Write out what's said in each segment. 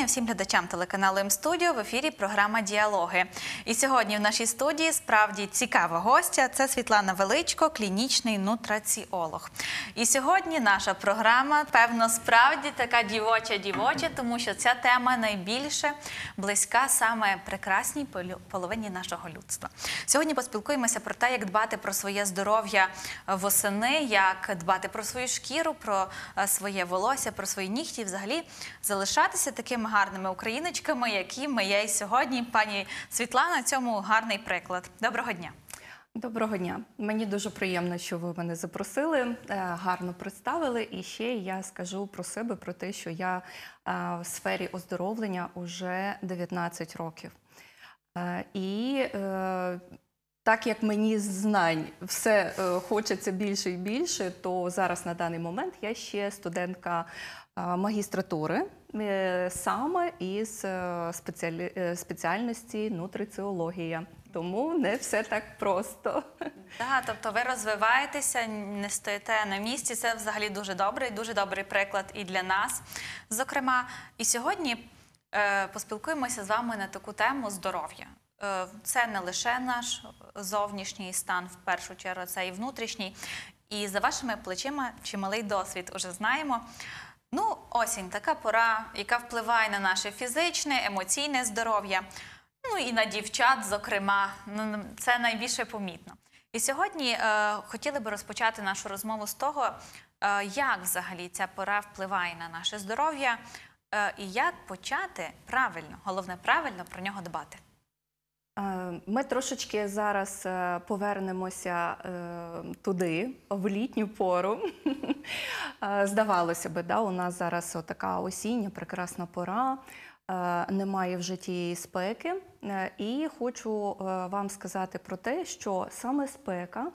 Вітання всім глядачам телеканалу М-студіо в ефірі програма Діалоги. І сьогодні в нашій студії справді цікава гостя. Це Світлана Величко, клінічний нутраціолог. І сьогодні наша програма, певно, справді така дівоча дівоча, тому що ця тема найбільше близька саме прекрасній половині нашого людства. Сьогодні поспілкуємося про те, як дбати про своє здоров'я восени, як дбати про свою шкіру, про е, своє волосся, про свої нігті, і взагалі залишатися такими гарними україночками, які ми є і сьогодні. Пані Світлана, цьому гарний приклад. Доброго дня. Доброго дня. Мені дуже приємно, що ви мене запросили, е, гарно представили. І ще я скажу про себе, про те, що я е, в сфері оздоровлення уже 19 років. Е, І так як мені знань все хочеться більше і більше, то зараз на даний момент я ще студентка магістратури е, саме із е, спеціалі... е, спеціальності нутриціологія. Тому не все так просто. Так, тобто ви розвиваєтеся, не стоїте на місці. Це взагалі дуже добрий, дуже добрий приклад і для нас. Зокрема, і сьогодні е, поспілкуємося з вами на таку тему здоров'я. Е, це не лише наш зовнішній стан, в першу чергу, це і внутрішній. І за вашими плечима чималий досвід уже знаємо. Ну, осінь така пора, яка впливає на наше фізичне, емоційне здоров'я. Ну і на дівчат, зокрема, ну, це найбільше помітно. І сьогодні е, хотіли би розпочати нашу розмову з того, е, як взагалі ця пора впливає на наше здоров'я, е, і як почати правильно, головне правильно про нього дбати. Е, Ми трошечки зараз е, повернемося е, туди, в літню пору. Здавалося би, да, у нас зараз така осіння, прекрасна пора, немає вже тієї спеки. І хочу вам сказати про те, що саме спека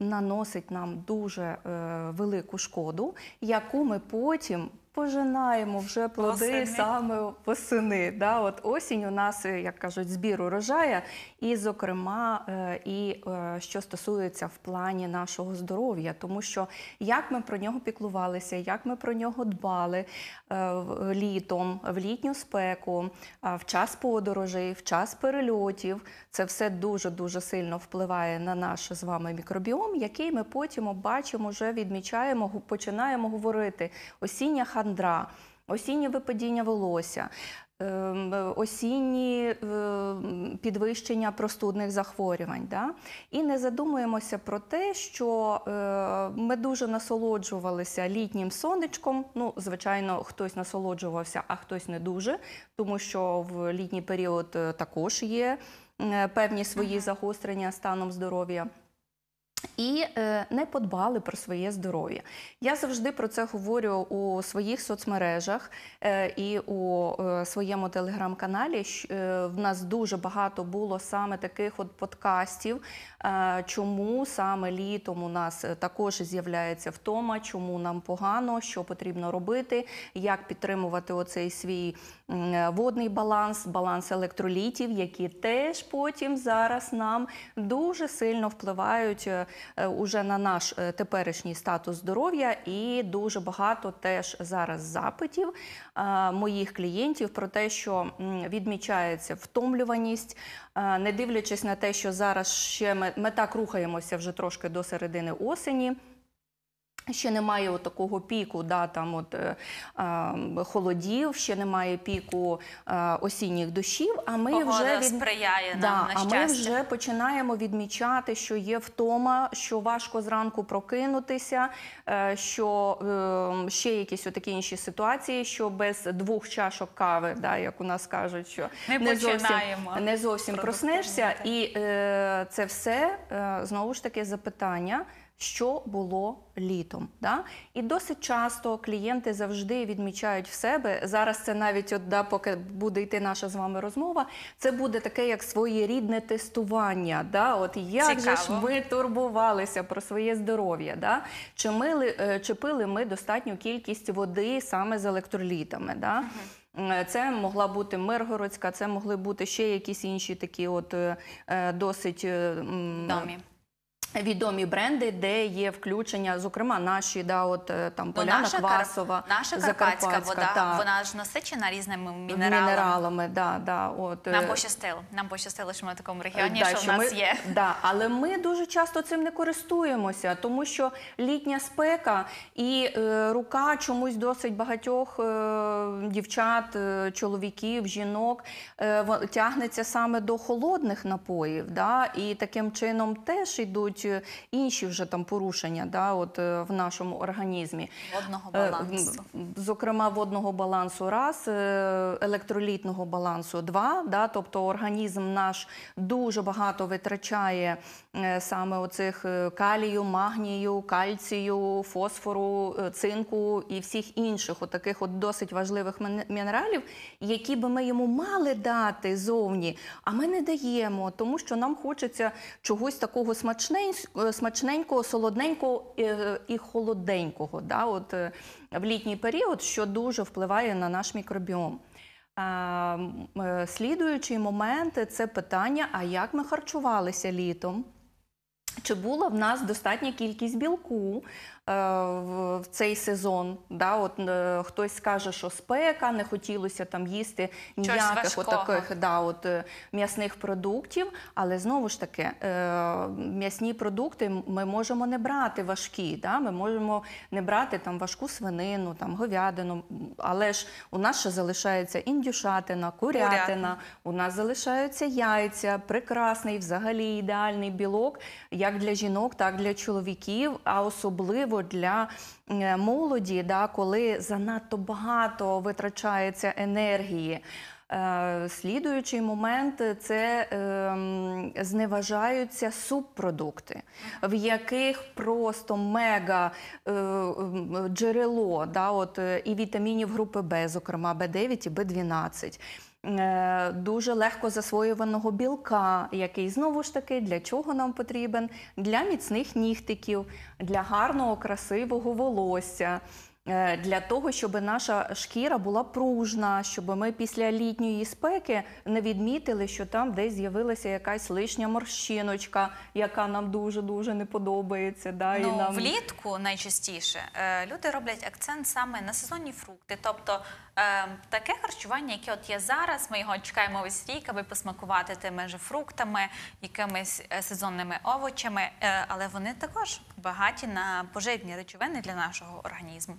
наносить нам дуже велику шкоду, яку ми потім пожинаємо вже плоди Восени. саме восени. Да? От осінь у нас, е, як кажуть, збір урожая, і, зокрема, е, і е, що стосується в плані нашого здоров'я, тому що як ми про нього піклувалися, як ми про нього дбали літом, в літню спеку, в час подорожей, в час перельотів, це все дуже дуже сильно впливає на наш з вами мікробіом, який ми потім бачимо, вже відмічаємо, починаємо говорити осіння хандра, осіннє випадіння волосся. ем, Осінні ем, підвищення простудних захворювань, да? і не задумуємося про те, що е, ми дуже насолоджувалися літнім сонечком. Ну, звичайно, хтось насолоджувався, а хтось не дуже, тому що в літній період е, також є е, певні свої загострення станом здоров'я. І е, не подбали про своє здоров'я. Я завжди про це говорю у своїх соцмережах е, і у е, своєму телеграм-каналі. в нас дуже багато було саме таких от подкастів, чому саме літом у нас також з'являється втома, чому нам погано, що потрібно робити, як підтримувати оцей свій водний баланс, баланс електролітів, які теж потім зараз нам дуже сильно впливають е, е, уже на наш е, теперішній статус здоров'я, і дуже багато теж зараз запитів е, моїх клієнтів про те, що відмічається втомлюваність, е, не дивлячись на те, що зараз ще ми, ми так рухаємося вже трошки до середини осені. Ще немає от такого піку, да, там от, е, е, холодів, ще немає піку е, осінніх дощів, а ми Погода вже від... сприяє нам Да, на а щастя. ми вже починаємо відмічати, що є втома, що важко зранку прокинутися, е, що е, ще якісь отакі інші ситуації, що без двох чашок кави, да, як у нас кажуть, що Не не зовсім, не зовсім проснешся. І е, це все е, знову ж таки запитання. Що було літом, да? і досить часто клієнти завжди відмічають в себе. Зараз це навіть от, да, поки буде йти наша з вами розмова, це буде таке як своєрідне тестування. Да? От як же ж ми турбувалися про своє здоров'я? Да? Чи, мили, е, чи пили ми достатню кількість води саме з електролітами? Да? Е, Це могла бути Миргородська, це могли бути ще якісь інші такі, от е, досить Домі. Відомі бренди, де є включення, зокрема, наші, да, от е, там Ну, Поляна наша, Квасова, наша карпатська Закарпатська, вода, так, вона ж насичена різними мінералами. мінералами. Да, да, от, Нам е, пощастило. Нам пощастило, що ми в такому регіоні, Да, що в нас ми, є. Да, але ми дуже часто цим не користуємося, тому що літня спека і е, рука чомусь досить багатьох е, дівчат, е, чоловіків, жінок е, тягнеться саме до холодних напоїв. Да, і таким чином теж йдуть е, інші вже там порушення да, от, е, в нашому організмі. Водного Е, балансу. Зокрема, водного балансу раз, електролітного балансу два. Да, тобто організм наш дуже багато витрачає саме оцих калію, магнію, кальцію, фосфору, цинку і всіх інших отаких от досить важливих мінералів, які би ми йому мали дати зовні, а ми не даємо, тому що нам хочеться чогось такого смачнень- е, смачненького, солодненького е, і холоденького. Да, от, е, в літній період, що дуже впливає на наш мікробіом. Е, Слідуючий момент це питання: а як ми харчувалися літом? Чи була в нас достатня кількість білку е, в, в цей сезон? Да, от, е, хтось скаже, що спека, не хотілося там їсти ніяких отаких да, от, е, м'ясних продуктів, але знову ж таки, е, м'ясні продукти ми можемо не брати важкі, да? ми можемо не брати там важку свинину, там, говядину, але ж у нас ще залишається індюшатина, курятина, Курятина. у нас залишаються яйця, прекрасний, взагалі ідеальний білок, як для жінок, так і для чоловіків, а особливо для е, молоді, да, коли занадто багато витрачається енергії. Е, Слідуючий момент це ем, зневажаються субпродукти, в яких просто мега е, джерело да, от, е, і вітамінів групи Б, зокрема Б9 і Б12. Е, Дуже легко засвоюваного білка, який знову ж таки для чого нам потрібен? Для міцних нігтиків, для гарного, красивого волосся. Е, Для того, щоб наша шкіра була пружна, щоб ми після літньої спеки не відмітили, що там десь з'явилася якась лишня морщиночка, яка нам дуже дуже не подобається. Да, і Ну, нам... влітку найчастіше е, люди роблять акцент саме на сезонні фрукти. Тобто е, таке харчування, яке от є зараз, ми його чекаємо весь рік, аби посмакувати тими ж фруктами, якимись сезонними овочами, але вони також багаті на поживні речовини для нашого організму.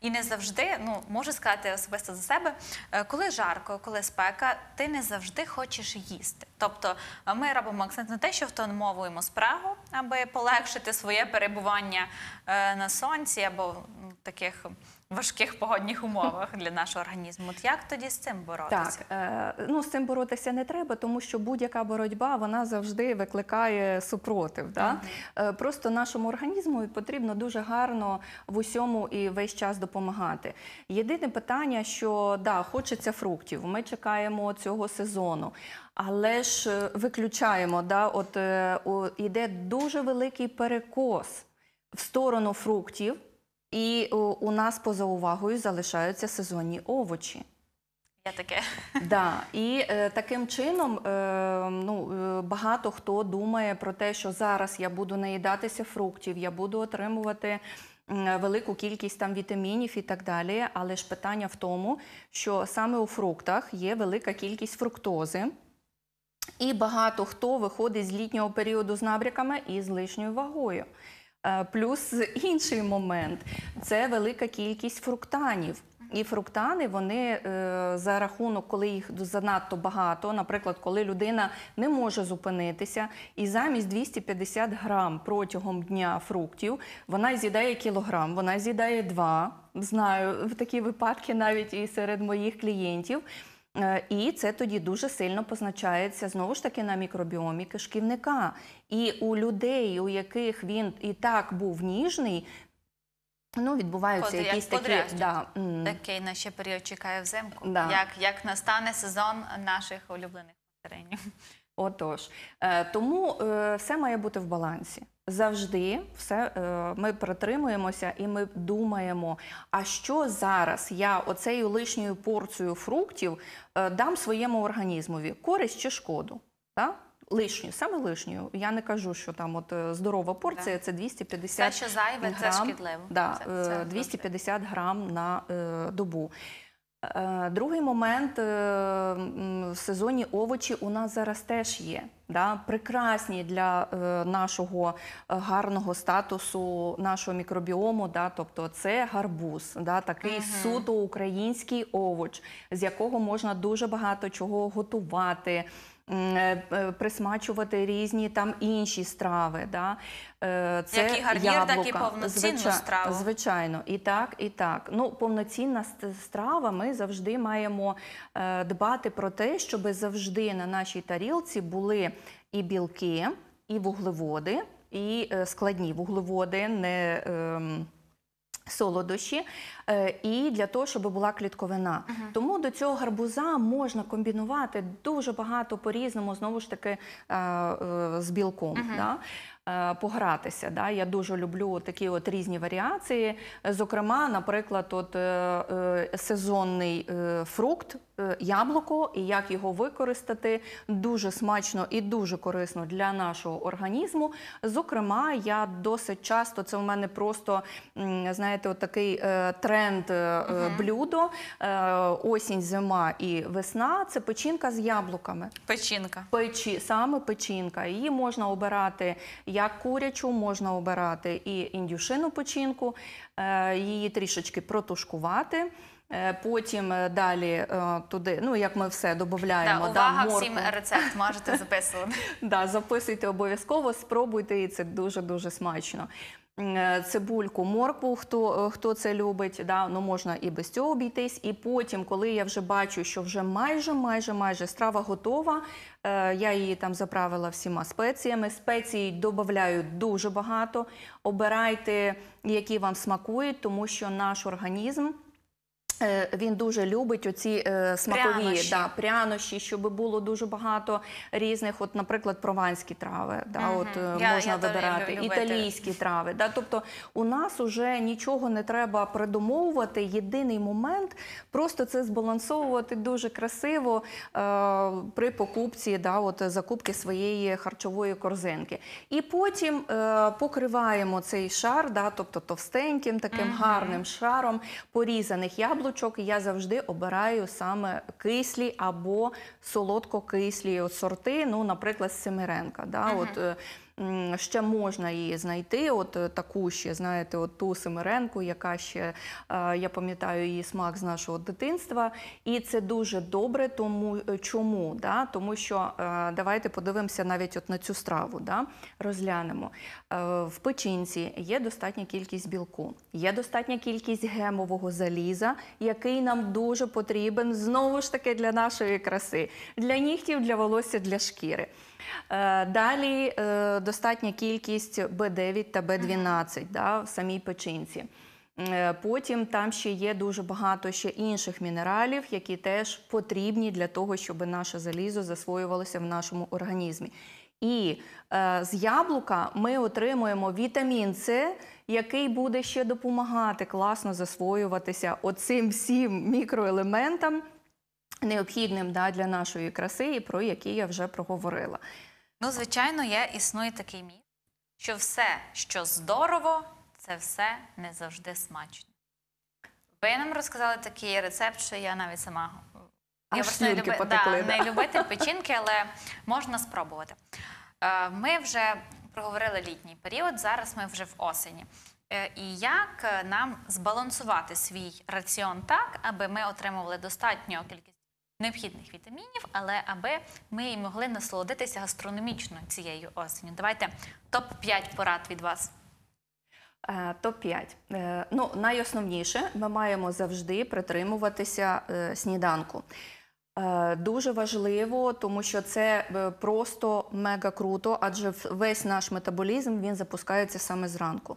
І не завжди, ну можу сказати особисто за себе, е, коли жарко, коли спека, ти не завжди хочеш їсти. Тобто е, ми робимо акцент на те, що втамовуємо спрагу, аби полегшити своє перебування е, на сонці або ну, таких важких погодних умовах для нашого організму. От як тоді з цим боротися? Так, е, ну з цим боротися не треба, тому що будь-яка боротьба вона завжди викликає супротив. Да? Е, просто нашому організму потрібно дуже гарно в усьому і весь час допомагати. Єдине питання, що да, хочеться фруктів. Ми чекаємо цього сезону. Але ж е, виключаємо, да, от о, іде дуже великий перекос в сторону фруктів, і у нас поза увагою залишаються сезонні овочі. Я таке. Да, і е, таким чином е, ну, е, багато хто думає про те, що зараз я буду наїдатися фруктів, я буду отримувати велику кількість там вітамінів і так далі. Але ж питання в тому, що саме у фруктах є велика кількість фруктози. І багато хто виходить з літнього періоду з набряками і з лишньою вагою. Е, Плюс інший момент це велика кількість фруктанів. І фруктани вони е, за рахунок, коли їх занадто багато, наприклад, коли людина не може зупинитися, і замість 250 грам протягом дня фруктів вона з'їдає кілограм, вона з'їдає два. Знаю в такі випадки навіть і серед моїх клієнтів. Е, І це тоді дуже сильно позначається знову ж таки на мікробіомі кишківника. І у людей, у яких він і так був ніжний, ну відбуваються як якісь такі. Да. Такий на ще період чекає взимку. Да. Як, як настане сезон наших улюблених мандаринів. Отож, е, тому е, все має бути в балансі. Завжди все е, ми притримуємося і ми думаємо, а що зараз я оцею лишньою порцією фруктів дам своєму організмові користь чи шкоду? Так? Лишню, саме лишню. Я не кажу, що там от здорова порція це 250 Все, що зайве, це шкідливо. Да, Це- це дуже 250 грам на е, добу. Е, Другий момент е, в сезоні овочі у нас зараз теж є. Да? Прекрасні для е, нашого гарного статусу, нашого мікробіому. Да? Тобто це гарбуз, да? такий суто український овоч, з якого можна дуже багато чого готувати. Е, Присмачувати різні там інші страви, да? Е, це Як і гарнір, так і яблука. повноцінну Звича- страву. Звичайно, і так, і так. Ну, повноцінна страва. Ми завжди маємо е, дбати про те, щоб завжди на нашій тарілці були і білки, і вуглеводи, і складні вуглеводи, не ем, солодощі, е, і для того, щоб була клітковина. Тому до цього гарбуза можна комбінувати дуже багато по-різному, знову ж таки, е, е, з білком. Да? Е, Погратися. Да? Я дуже люблю такі от різні варіації. Зокрема, наприклад, от, е, е, сезонний фрукт, яблуко, і як його використати дуже смачно і дуже корисно для нашого організму. Зокрема, я досить часто це у мене просто знаєте, от такий тренд блюдо. Осінь, зима і весна це печінка з яблуками. Печінка. Печі, саме печінка. Її можна обирати як курячу, можна обирати і індюшину печінку, е, її трішечки протушкувати. е, Потім е, далі туди, ну як ми все Да, додаємо, увага, моркву. всім рецепт можете записувати. Да, записуйте обов'язково, спробуйте, і це дуже дуже смачно. Е, Цибульку, моркву, хто, е, хто це любить, да, ну можна і без цього обійтись. І потім, коли я вже бачу, що вже майже, майже, майже страва готова, е, я її там заправила всіма спеціями. Спецій додаю дуже багато. Обирайте, які вам смакують, тому що наш організм. Е, Він дуже любить оці е, смакові Прянощі. да, прянощі, щоб було дуже багато різних, от, наприклад, прованські трави, да, Мгм. от, е, Я- можна я вибирати, італійські трави. Да, тобто у нас уже нічого не треба придумовувати. Єдиний момент просто це збалансовувати дуже красиво е, при покупці, да, от, закупки своєї харчової корзинки. І потім е, покриваємо цей шар, да, тобто товстеньким, таким гарним шаром порізаних яблучок. Я завжди обираю саме кислі або солодко-кислі от сорти, ну, наприклад, Семиренка. Да, от, е, Ще можна її знайти, от е, таку ще, знаєте, от ту семиренку, яка ще, е, я пам'ятаю її смак з нашого дитинства. І це дуже добре, тому е, чому? Да? Тому що давайте подивимося навіть от на цю страву, да? розглянемо. В печінці є достатня кількість білку, є достатня кількість гемового заліза, який нам дуже потрібен знову ж таки для нашої краси, для нігтів, для волосся, для шкіри. Е, Далі е, достатня кількість B9 та B12 да, в самій печінці. Е, Потім там ще є дуже багато ще інших мінералів, які теж потрібні для того, щоб наше залізо засвоювалося в нашому організмі. І е, з яблука ми отримуємо вітамін С, який буде ще допомагати класно засвоюватися оцим всім мікроелементам, необхідним да, для нашої краси, і про які я вже проговорила. Ну, звичайно, є існує такий міф, що все, що здорово, це все не завжди смачно. Ви нам розказали такий рецепт, що я навіть сама. Аж я просто не, люби... потекли, да, да. не любитель печінки, але можна спробувати. Е, Ми вже проговорили літній період, зараз ми вже в осені. Е, І як е, нам збалансувати свій раціон так, аби ми отримували достатньо кількість необхідних вітамінів, але аби ми могли насолодитися гастрономічно цією осінню. Давайте топ-5 порад від вас. Е, Топ-5. Е, Ну, найосновніше, ми маємо завжди притримуватися е, сніданку. Дуже важливо, тому що це просто мега круто, адже весь наш метаболізм він запускається саме зранку.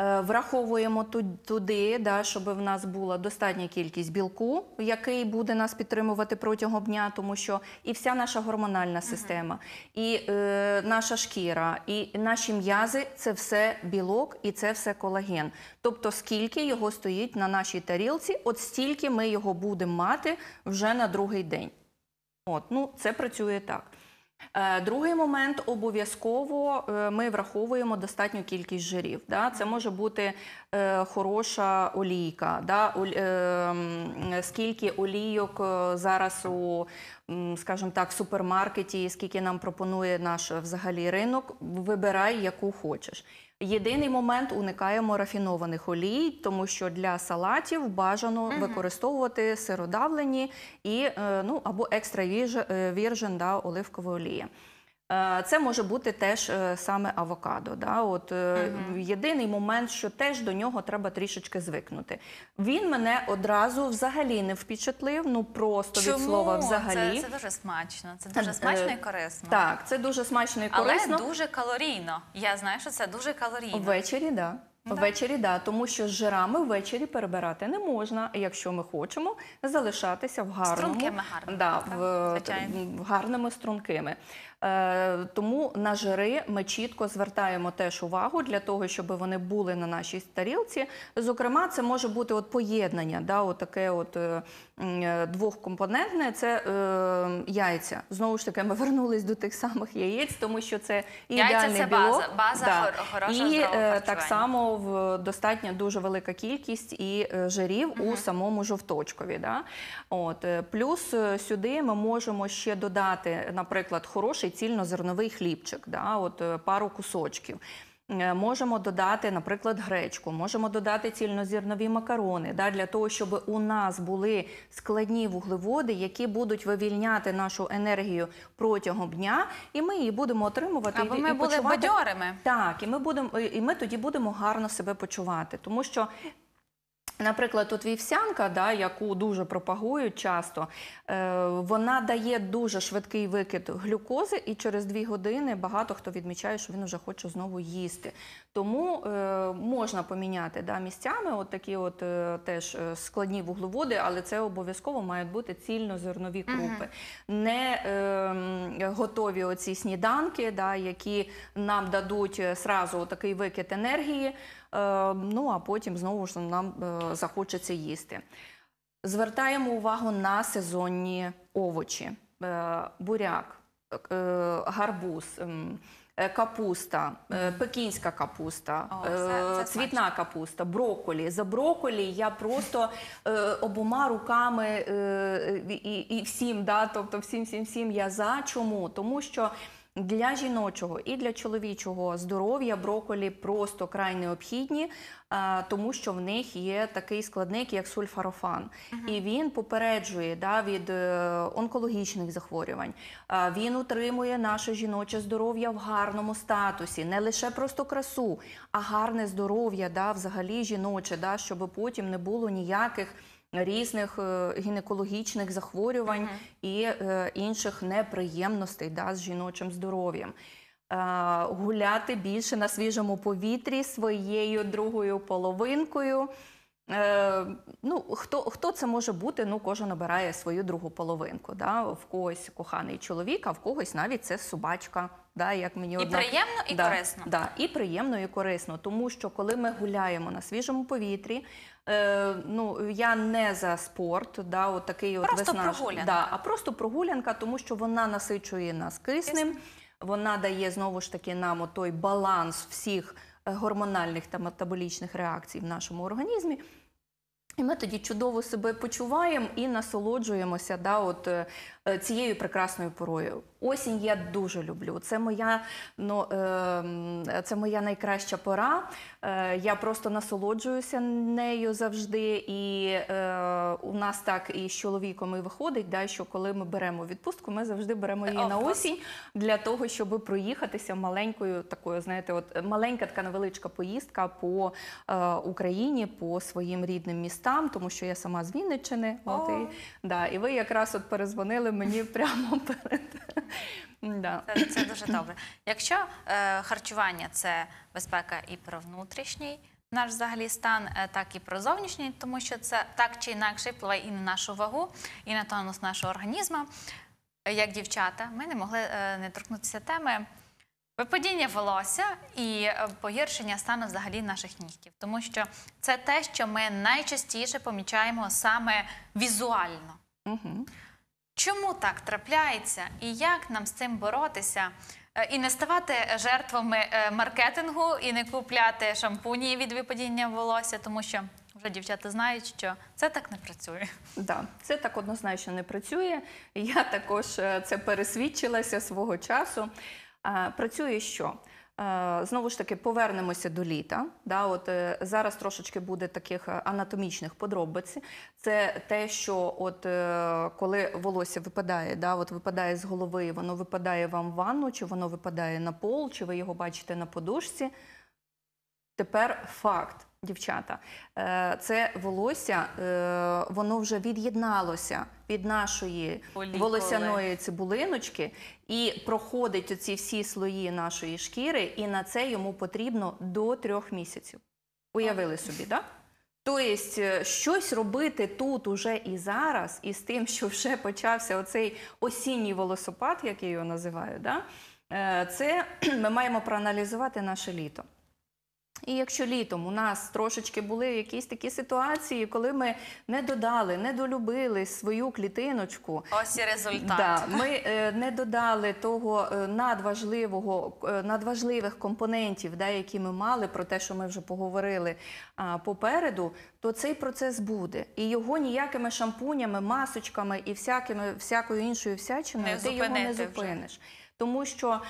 Е, Враховуємо ту- туди, да, щоб в нас була достатня кількість білку, який буде нас підтримувати протягом дня, тому що і вся наша гормональна система, і е, наша шкіра, і наші м'язи це все білок і це все колаген. Тобто, скільки його стоїть на нашій тарілці, от стільки ми його будемо мати вже на другий день. От, ну, це працює так. Е, Другий момент обов'язково е, ми враховуємо достатню кількість жирів. Да? Це може бути е, хороша олійка, да? Скільки олійок зараз у, скажімо так, супермаркеті, скільки нам пропонує наш взагалі ринок, вибирай, яку хочеш. Єдиний момент уникаємо рафінованих олій, тому що для салатів бажано використовувати сиродавлені і е, ну або екстра віржен да, оливкова олія. Е, Це може бути теж е, саме авокадо. Да? От, е, Єдиний момент, що теж до нього треба трішечки звикнути. Він мене одразу взагалі не впечатлив, ну просто від слова взагалі. Це, це дуже смачно. Це дуже смачно і корисно. Так, це дуже смачно і корисно. Але дуже калорійно. Я знаю, що це дуже калорійно. Ввечері, да. Да. Ввечері, да, тому що з жирами ввечері перебирати не можна, якщо ми хочемо залишатися в гарному, Стрункими гарними, да, в, в гарними стрункими. Е, тому на жири ми чітко звертаємо теж увагу для того, щоб вони були на нашій тарілці. Зокрема, це може бути от поєднання, да, от таке от е, е, двохкомпонентне. Це е, яйця. Знову ж таки, ми вернулись до тих самих яєць, тому що це Яйця ідеальний це білок. база, база хор- хорошого І е, так само в достатньо дуже велика кількість і жирів у самому жовточкові. Да? От, плюс сюди ми можемо ще додати, наприклад, хороший цільнозерновий хлібчик, да? от, е, пару кусочків. Е, Можемо додати, наприклад, гречку, можемо додати цільнозернові макарони, да, для того, щоб у нас були складні вуглеводи, які будуть вивільняти нашу енергію протягом дня, і ми її будемо отримувати Аби і, ми і були почувати бадьорими. так, і ми будемо, і ми тоді будемо гарно себе почувати, тому що. Наприклад, тут вівсянка, да, яку дуже пропагують часто, е, вона дає дуже швидкий викид глюкози, і через дві години багато хто відмічає, що він вже хоче знову їсти. Тому е, можна поміняти да, місцями от такі от, е, теж е, складні вуглеводи, але це обов'язково мають бути цільнозернові крупи. Не е, готові оці сніданки, да, які нам дадуть е, сразу такий викид енергії, ну а потім знову ж нам е, захочеться їсти. Звертаємо увагу на сезонні овочі: Е, буряк, е, гарбуз. ем, Капуста, пекінська капуста, О, це- це цвітна капуста, брокколі. За брокколі я просто е, обома руками е, і, і всім, да, тобто всім, всім, всім я за. Чому? Тому що для жіночого і для чоловічого здоров'я брокколі просто край необхідні, тому що в них є такий складник, як сульфарофан. І він попереджує да, від е, онкологічних захворювань. Він утримує наше жіноче здоров'я в гарному статусі, не лише просто красу, а гарне здоров'я, да, взагалі жіноче, да, щоб потім не було ніяких різних е, гінекологічних захворювань і е, інших неприємностей да, з жіночим здоров'ям. Е, гуляти більше на свіжому повітрі своєю другою половинкою. Е, ну, хто, хто це може бути? Ну, кожен обирає свою другу половинку. Да? В когось коханий чоловік, а в когось навіть це собачка. Да? Як мені І одна... приємно, і да, корисно. Да, і приємно, і корисно. Тому що коли ми гуляємо на свіжому повітрі, е, ну я не за спорт, да, от такий от весна, прогулянка. Да, а просто прогулянка, тому що вона насичує нас киснем, вона дає знову ж таки нам той баланс всіх е, гормональних та метаболічних реакцій в нашому організмі. І ми тоді чудово себе почуваємо і насолоджуємося да, от, е, цією прекрасною порою. Осінь я дуже люблю. Це моя, ну, е, це моя найкраща пора. Е, я просто насолоджуюся нею завжди. І е, у нас так і з чоловіком і виходить, да, що коли ми беремо відпустку, ми завжди беремо її на осінь для того, щоб проїхатися маленькою такою, знаєте, от маленька така невеличка поїздка по е, Україні, по своїм рідним містам, тому що я сама з Вінниччини. От, і, да, і ви якраз от перезвонили мені прямо перед. Да. Це, це дуже добре. Якщо е, харчування це безпека і про внутрішній наш взагалі стан, е, так і про зовнішній, тому що це так чи інакше впливає і на нашу вагу, і на тонус нашого організму. Як дівчата, ми не могли е, не торкнутися теми випадіння волосся і е, погіршення стану взагалі наших нігтів, тому що це те, що ми найчастіше помічаємо саме візуально. Угу. Чому так трапляється і як нам з цим боротися? Е, І не ставати жертвами е, маркетингу і не купляти шампуні від випадіння волосся, тому що вже дівчата знають, що це так не працює. Да, це так однозначно не працює. Я також е, це пересвідчилася свого часу. Працює що? Е, Знову ж таки, повернемося до літа. Да, от е, зараз трошечки буде таких е, анатомічних подробиць. Це те, що от коли волосся випадає, да, от випадає з голови, воно випадає вам в ванну, чи воно випадає на пол, чи ви його бачите на подушці. Тепер факт, дівчата. Е, Це волосся, е, воно вже від'єдналося від нашої Фолікули. волосяної цибулиночки і проходить оці всі слої нашої шкіри, і на це йому потрібно до трьох місяців. Уявили собі, так? Тобто е, щось робити тут уже і зараз, і з тим, що вже почався оцей осінній волосопад, як я його називаю, да? це ми маємо проаналізувати наше літо. І якщо літом у нас трошечки були якісь такі ситуації, коли ми не додали, не долюбили свою клітиночку, Ось і результат. Да, ми е, не додали того е, надважливого, е, надважливих компонентів, да, які ми мали, про те, що ми вже поговорили а, попереду, то цей процес буде. І його ніякими шампунями, масочками і всякими, всякою іншою всячиною ти його не зупинити вже. Тому що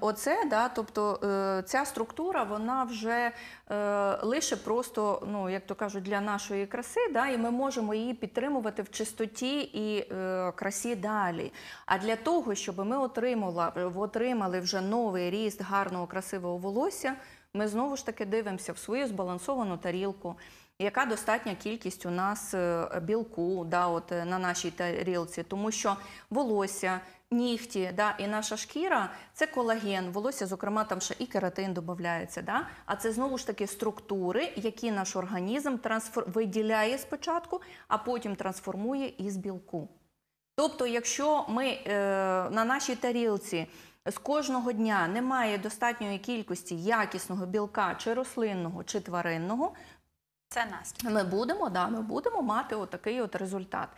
оце, да, тобто е, ця структура, вона вже е, лише просто, ну як то кажуть, для нашої краси, да, і ми можемо її підтримувати в чистоті і е, красі далі. А для того, щоб ми отримала, отримали вже новий ріст гарного красивого волосся, ми знову ж таки дивимося в свою збалансовану тарілку. Яка достатня кількість у нас білку да, от, на нашій тарілці, тому що волосся, нігті да, і наша шкіра це колаген, волосся, зокрема, там ще і кератин додається. Да? А це знову ж таки структури, які наш організм трансфор... виділяє спочатку, а потім трансформує із білку. Тобто, якщо ми е, на нашій тарілці з кожного дня немає достатньої кількості якісного білка, чи рослинного, чи тваринного, Це наслідок. ми будемо, да, ми будемо мати отакий от результат.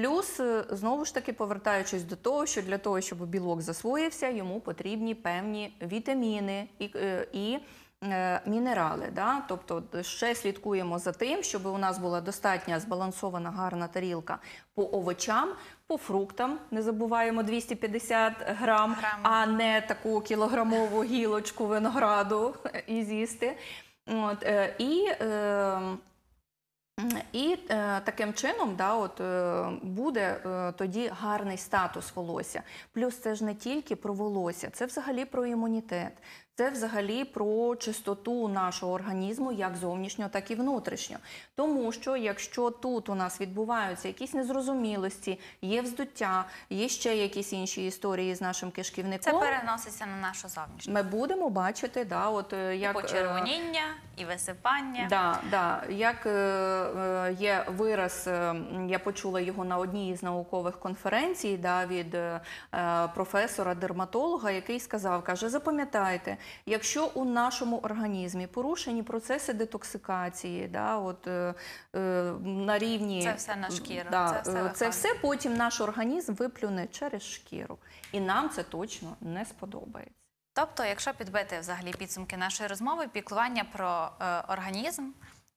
Плюс, е, знову ж таки, повертаючись до того, що для того, щоб білок засвоївся, йому потрібні певні вітаміни і, е, і е, мінерали. Да? Тобто ще слідкуємо за тим, щоб у нас була достатня збалансована гарна тарілка по овочам, по фруктам. Не забуваємо 250 грам, Грам. а не таку кілограмову гілочку винограду і з'їсти. От, і е, і е, таким чином да, от, е, буде е, тоді гарний статус волосся. Плюс це ж не тільки про волосся, це взагалі про імунітет. Це взагалі про чистоту нашого організму, як зовнішнього, так і внутрішнього. Тому що якщо тут у нас відбуваються якісь незрозумілості, є вздуття, є ще якісь інші історії з нашим кишківником. Це переноситься на нашу зовнішність. ми будемо бачити, да, от, е, як е, Почервоніння і висипання. Да, да. Як е, є вираз, я почула його на одній із наукових конференцій да, від е, професора-дерматолога, який сказав, каже, запам'ятайте, якщо у нашому організмі порушені процеси детоксикації, да, от, е, е, на рівні Це все на шкіру, Да, це все е, це все потім наш організм виплюне через шкіру. І нам це точно не сподобається. Тобто, якщо підбити взагалі підсумки нашої розмови, піклування про е, організм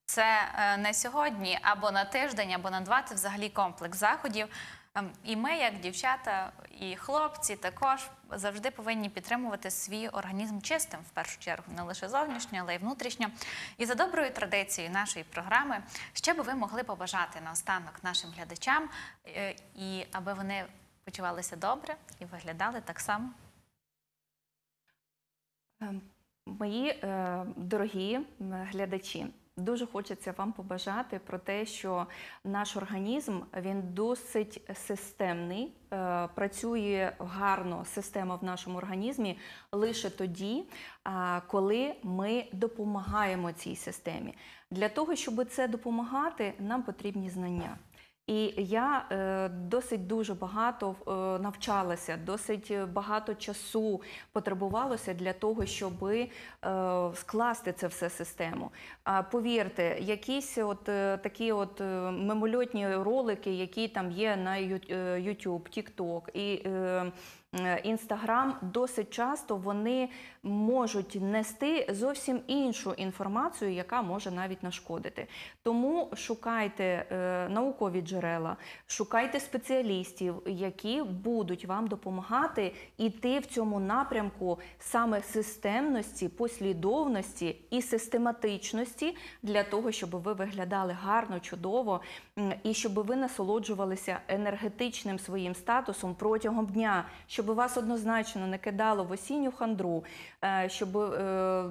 це е, не сьогодні, або на тиждень, або на два, це взагалі комплекс заходів. Ем, І ми, як дівчата і хлопці, також завжди повинні підтримувати свій організм чистим в першу чергу, не лише зовнішньо, але й внутрішньо. І за доброю традицією нашої програми, що би ви могли побажати наостанок нашим глядачам, е, і аби вони почувалися добре і виглядали так само. Мої е, дорогі глядачі, дуже хочеться вам побажати про те, що наш організм він досить системний, е, працює гарно система в нашому організмі лише тоді, а, коли ми допомагаємо цій системі. Для того, щоб це допомагати, нам потрібні знання. І я е, досить дуже багато е, навчалася, досить е, багато часу потребувалося для того, щоб е, скласти це все систему. А повірте, якісь от е, такі от е, мимольотні ролики, які там є на е, YouTube, TikTok і е, Інстаграм, досить часто вони можуть нести зовсім іншу інформацію, яка може навіть нашкодити. Тому шукайте е, наукові джерела, шукайте спеціалістів, які будуть вам допомагати іти в цьому напрямку саме системності, послідовності і систематичності для того, щоб ви виглядали гарно, чудово і щоб ви насолоджувалися енергетичним своїм статусом протягом дня, щоб вас однозначно не кидало в осінню хандру, е, щоб е,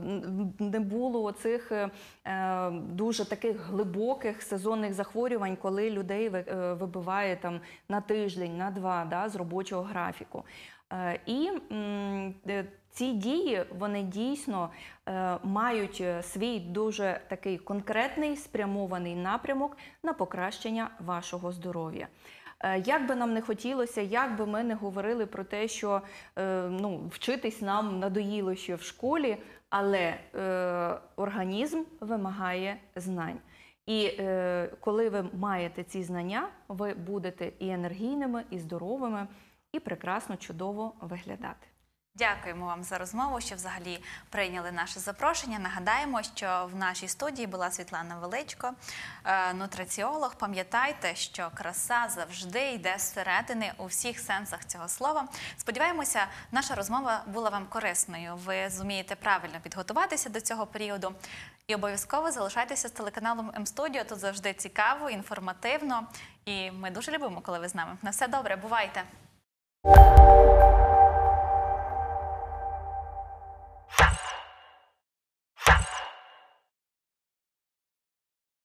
не було оцих е, дуже таких глибоких сезонних захворювань, коли людей вибиває там на тиждень, на два да, з робочого графіку. І ці дії вони дійсно мають свій дуже такий конкретний спрямований напрямок на покращення вашого здоров'я. Е, Як би нам не хотілося, як би ми не говорили про те, що е, ну, вчитись нам надоїло ще в школі, але е, організм вимагає знань. І е, коли ви маєте ці знання, ви будете і енергійними, і здоровими, і прекрасно, чудово виглядати. Дякуємо вам за розмову, що взагалі прийняли наше запрошення. Нагадаємо, що в нашій студії була Світлана Величко, е, нутриціолог. Пам'ятайте, що краса завжди йде зсередини у всіх сенсах цього слова. Сподіваємося, наша розмова була вам корисною. Ви зумієте правильно підготуватися до цього періоду. І обов'язково залишайтеся з телеканалом М-студіо. Тут завжди цікаво, інформативно. І ми дуже любимо, коли ви з нами. На все добре, бувайте!